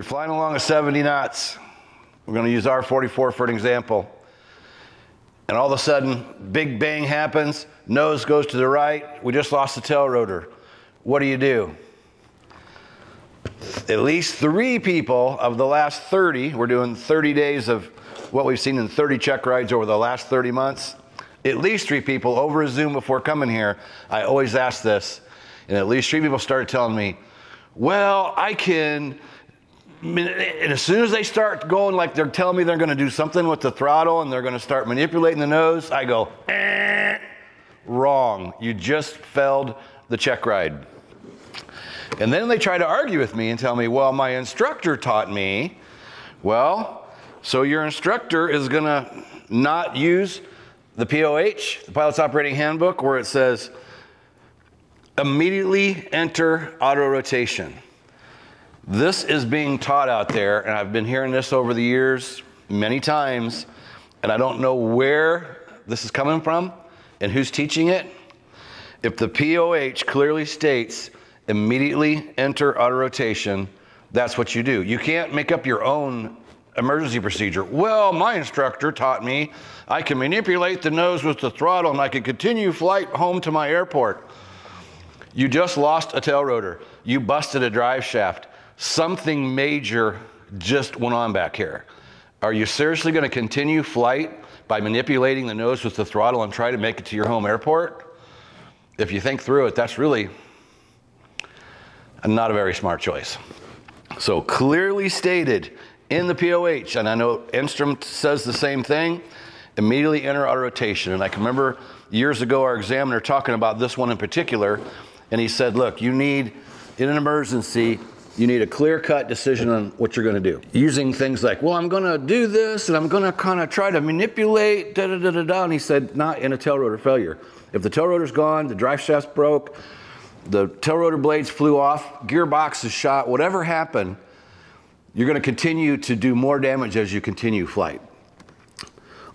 You're flying along at 70 knots. We're going to use R44 for an example. And all of a sudden, big bang happens, nose goes to the right, we just lost the tail rotor. What do you do? At least three people of the last 30, we're doing 30 days of what we've seen in 30 check rides over the last 30 months. At least three people over a Zoom before coming here, I always ask this, and at least three people started telling me, well, I can and as soon as they start going like they're telling me they're going to do something with the throttle and they're going to start manipulating the nose, I go, eh, wrong. You just failed the check ride. And then they try to argue with me and tell me, well, my instructor taught me. Well, so your instructor is going to not use the POH, the Pilot's Operating Handbook, where it says immediately enter auto rotation. This is being taught out there, and I've been hearing this over the years many times, and I don't know where this is coming from and who's teaching it. If the POH clearly states immediately enter auto rotation, that's what you do. You can't make up your own emergency procedure. Well, my instructor taught me I can manipulate the nose with the throttle and I can continue flight home to my airport. You just lost a tail rotor. You busted a drive shaft something major just went on back here. Are you seriously going to continue flight by manipulating the nose with the throttle and try to make it to your home airport? If you think through it, that's really not a very smart choice. So clearly stated in the POH, and I know Enstrom says the same thing, immediately enter auto rotation. And I can remember years ago our examiner talking about this one in particular, and he said, look, you need, in an emergency, you need a clear cut decision on what you're going to do. Using things like, well, I'm going to do this and I'm going to kind of try to manipulate, da da da da da. And he said, not in a tail rotor failure. If the tail rotor's gone, the drive shaft's broke, the tail rotor blades flew off, gearbox is shot, whatever happened, you're going to continue to do more damage as you continue flight.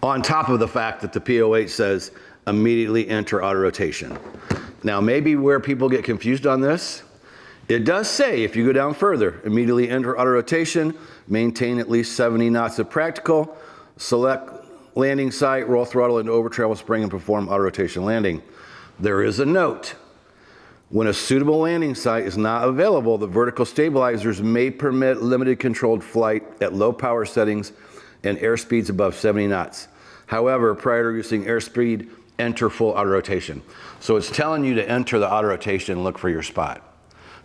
On top of the fact that the POH says immediately enter auto rotation. Now, maybe where people get confused on this it does say, if you go down further, immediately enter auto rotation, maintain at least 70 knots of practical, select landing site, roll throttle into over travel spring and perform auto rotation landing. There is a note. When a suitable landing site is not available, the vertical stabilizers may permit limited controlled flight at low power settings and airspeeds above 70 knots. However, prior to using airspeed, enter full auto rotation. So it's telling you to enter the auto rotation and look for your spot.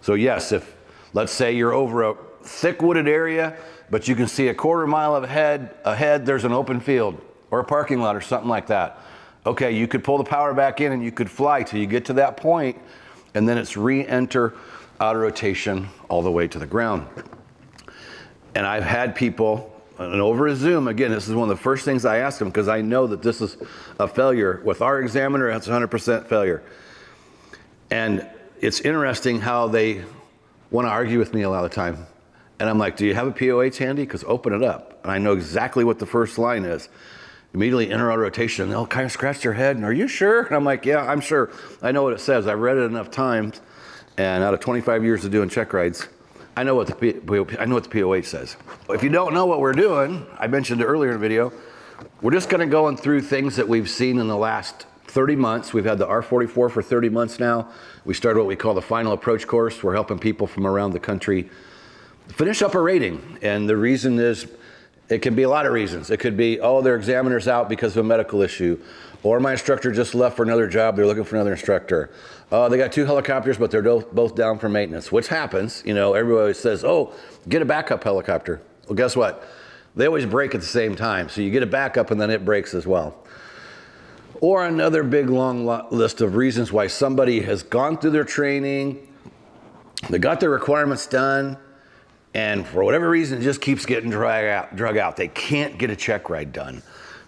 So yes, if let's say you're over a thick wooded area, but you can see a quarter mile ahead, ahead there's an open field or a parking lot or something like that. Okay, you could pull the power back in and you could fly till you get to that point, and then it's re-enter auto rotation all the way to the ground. And I've had people, and over a Zoom, again, this is one of the first things I ask them because I know that this is a failure. With our examiner, it's 100% failure. And it's interesting how they want to argue with me a lot of the time. And I'm like, do you have a POH handy? Because open it up. And I know exactly what the first line is. Immediately enter auto rotation. Oh, and they'll kind of scratch their head and are you sure? And I'm like, yeah, I'm sure. I know what it says. I've read it enough times. And out of 25 years of doing check rides, I know what the know what the POH says. If you don't know what we're doing, I mentioned it earlier in the video, we're just going to go through things that we've seen in the last 30 months. We've had the R44 for 30 months now. We started what we call the final approach course. We're helping people from around the country finish up a rating. And the reason is, it can be a lot of reasons. It could be, oh, their examiner's out because of a medical issue. Or my instructor just left for another job. They're looking for another instructor. Uh, they got two helicopters, but they're both down for maintenance, which happens. You know, everybody says, oh, get a backup helicopter. Well, guess what? They always break at the same time. So you get a backup and then it breaks as well. Or another big long list of reasons why somebody has gone through their training, they got their requirements done, and for whatever reason, it just keeps getting drug out. Drug out. They can't get a check ride done.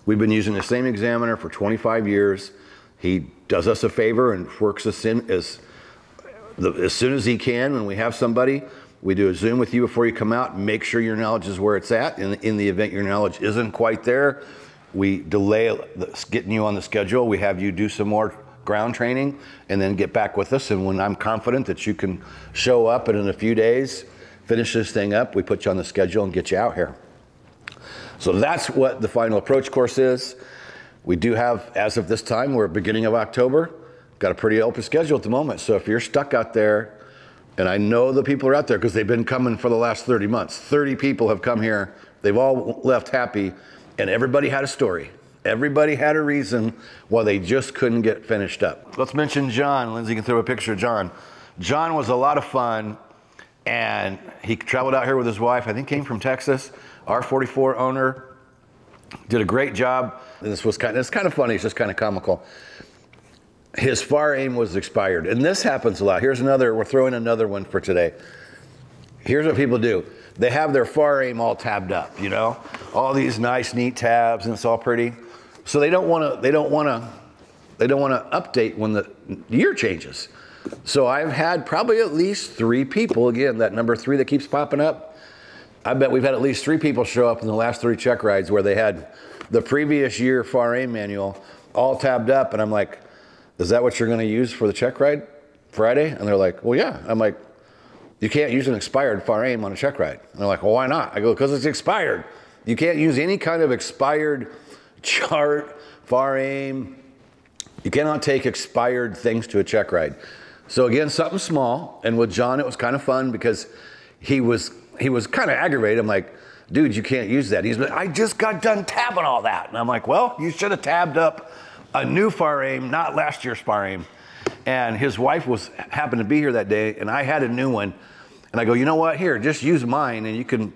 We've been using the same examiner for 25 years. He does us a favor and works us in as, as soon as he can when we have somebody. We do a Zoom with you before you come out, make sure your knowledge is where it's at. In, in the event your knowledge isn't quite there, we delay getting you on the schedule. We have you do some more ground training and then get back with us. And when I'm confident that you can show up and in a few days finish this thing up, we put you on the schedule and get you out here. So that's what the final approach course is. We do have, as of this time, we're beginning of October, got a pretty open schedule at the moment. So if you're stuck out there, and I know the people are out there because they've been coming for the last 30 months. 30 people have come here. They've all left happy, and everybody had a story. Everybody had a reason why they just couldn't get finished up. Let's mention John. Lindsay can throw a picture of John. John was a lot of fun, and he traveled out here with his wife. I think came from Texas. R44 owner did a great job. This was kind. Of, it's kind of funny. It's just kind of comical. His FAR/AIM was expired, and this happens a lot. Here's another. We're throwing another one for today. Here's what people do. They have their FAR/AIM all tabbed up. You know, all these nice, neat tabs, and it's all pretty. So they don't want to. They don't want to. They don't want to update when the year changes. So I've had probably at least three people. Again, that number three that keeps popping up. I bet we've had at least three people show up in the last three check rides where they had the previous year FAR/AIM manual all tabbed up, and I'm like, "Is that what you're going to use for the check ride Friday?" And they're like, "Well, yeah." I'm like, "You can't use an expired FAR/AIM on a check ride." And they're like, "Well, why not?" I go, "Because it's expired. You can't use any kind of expired." chart, FAR/AIM. You cannot take expired things to a check ride. So again, something small. And with John, it was kind of fun because he was he was kind of aggravated. I'm like, dude, you can't use that. He's like, I just got done tabbing all that. And I'm like, well, you should have tabbed up a new FAR/AIM, not last year's FAR/AIM. And his wife was happened to be here that day, and I had a new one. And I go, you know what? Here, just use mine, and you can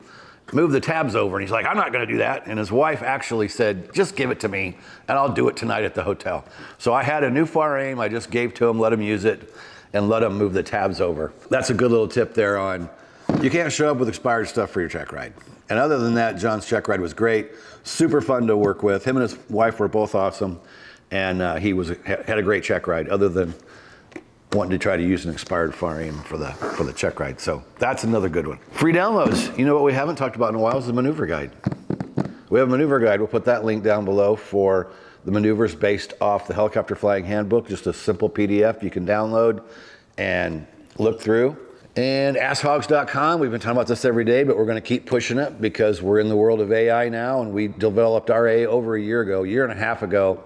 move the tabs over. And he's like, I'm not going to do that. And his wife actually said, just give it to me and I'll do it tonight at the hotel. So I had a new FAR/AIM. I just gave to him, let him use it and let him move the tabs over. That's a good little tip there on you can't show up with expired stuff for your check ride. And other than that, John's check ride was great, super fun to work with. Him and his wife were both awesome, and uh, he was had a great check ride. Other than wanting to try to use an expired FAR/AIM for the for the check ride. So that's another good one. Free downloads. You know what we haven't talked about in a while is the maneuver guide. We have a maneuver guide. We'll put that link down below for the maneuvers based off the helicopter flying handbook. Just a simple PDF you can download and look through. And AskHogs.com, we've been talking about this every day, but we're going to keep pushing it because we're in the world of AI now, and we developed our AI over a year ago, a year and a half ago.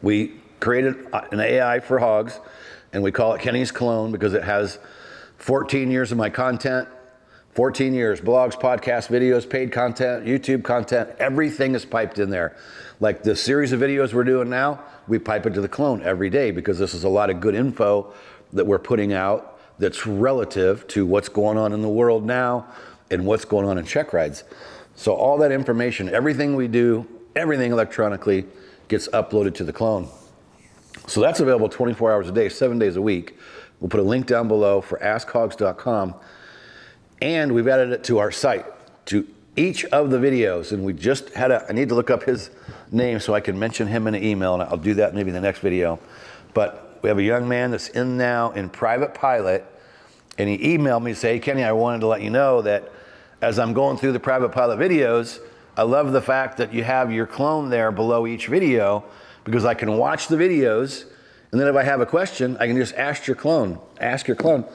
We created uh, an AI for hogs and we call it Kenny's Clone because it has 14 years of my content, 14 years, blogs, podcasts, videos, paid content, YouTube content, everything is piped in there. Like the series of videos we're doing now, we pipe it to the clone every day because this is a lot of good info that we're putting out that's relative to what's going on in the world now and what's going on in check rides. So all that information, everything we do, everything electronically gets uploaded to the clone. So that's available 24 hours a day, seven days a week. We'll put a link down below for askhogs.com. And we've added it to our site, to each of the videos. And we just had a, I need to look up his name so I can mention him in an email, and I'll do that maybe in the next video. But we have a young man that's in now in private pilot, and he emailed me to say, hey, Kenny, I wanted to let you know that as I'm going through the private pilot videos, I love the fact that you have your clone there below each video because I can watch the videos, and then if I have a question, I can just ask your clone, ask your clone.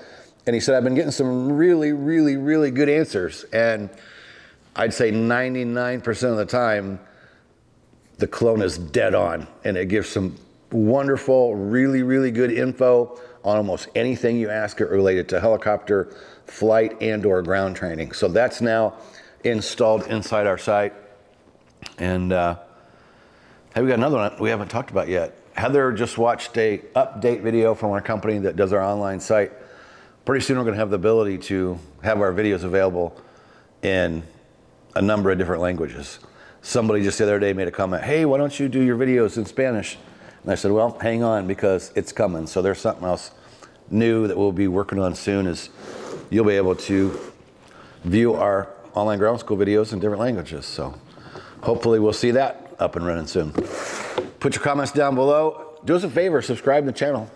And he said, I've been getting some really, really, really good answers. And I'd say 99% of the time, the clone is dead on, and it gives some wonderful, really, really good info on almost anything you ask it related to helicopter flight and or ground training. So that's now installed inside our site. And uh, Hey, we got another one we haven't talked about yet. Heather just watched a update video from our company that does our online site. Pretty soon we're going to have the ability to have our videos available in a number of different languages. Somebody just the other day made a comment, hey, why don't you do your videos in Spanish? And I said, well, hang on because it's coming. So there's something else new that we'll be working on soon is you'll be able to view our online ground school videos in different languages. So hopefully we'll see that up and running soon. Put your comments down below. Do us a favor, subscribe to the channel.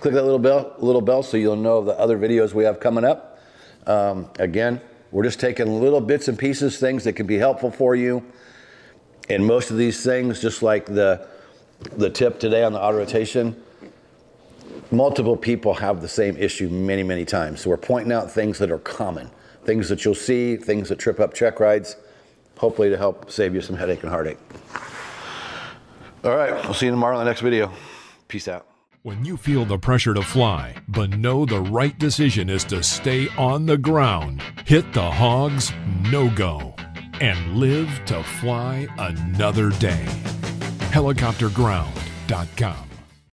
Click that little bell, little bell so you'll know of the other videos we have coming up. Um, again, we're just taking little bits and pieces, things that can be helpful for you. And most of these things, just like the, the tip today on the auto rotation, multiple people have the same issue many, many times. So we're pointing out things that are common. things that you'll see, things that trip up check rides, hopefully to help save you some headache and heartache. All right, we'll see you tomorrow in the next video. Peace out. When you feel the pressure to fly, but know the right decision is to stay on the ground, hit the hogs no go and live to fly another day. Helicopterground.com